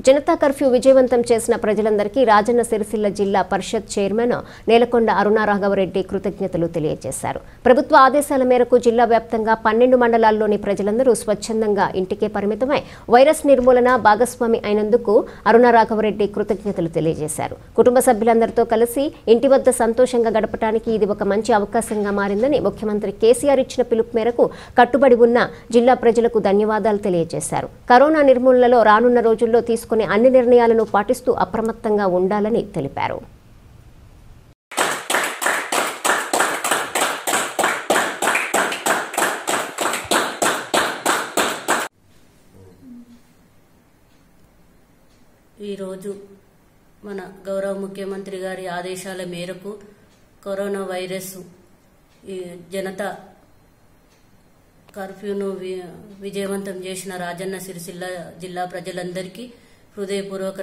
Janata curfew విజయవంతం చేసిన ప్రజలందరికీ రాజన్న సిరిసిల్ల జిల్లా పరిషత్ చైర్మన్ నేలకొండ అరుణారాఘవరెడ్డి కృతజ్ఞతలు తెలియజేశారు. ప్రభుత్వ ఆదేశాల మేరకు జిల్లా వ్యాప్తంగా పన్నెండు మండలాల్లోని ప్రజలందరూ స్వచ్ఛందంగా ఇంటికే పరిమితమై వైరస్ నిర్మూలన భాగస్వామి అయినందుకు అరుణారాఘవరెడ్డి కృతజ్ఞతలు తెలియజేశారు. కుటుంబ సభ్యులందరితో కలిసి ఇంటి వద్ద సంతోషంగా గడపడానికి ఇది ఒక మంచి అవకాశంగా మారిందని ముఖ్యమంత్రి కేసీఆర్ ఇచ్చిన పిలుపు మేరకు కట్టుబడి ఉన్న జిల్లా ప్రజలకు ధన్యవాదాలు తెలియజేశారు. కరోనా నిర్మూలనలో రానున్న రోజుల్లో తీసుకునే అన్ని నిర్ణయాలను పాటిస్తూ అప్రమత్తంగా ఉండాలని తెలిపారు. ఈరోజు మన గౌరవ ముఖ్యమంత్రి గారి ఆదేశాల మేరకు కరోనా వైరస్ ఈ జనతా కర్ఫ్యూను విజయవంతం చేసిన రాజన్న సిరిసిల్ల జిల్లా ప్రజలందరికీ హృదయపూర్వక